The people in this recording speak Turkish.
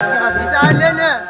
Bisa alene.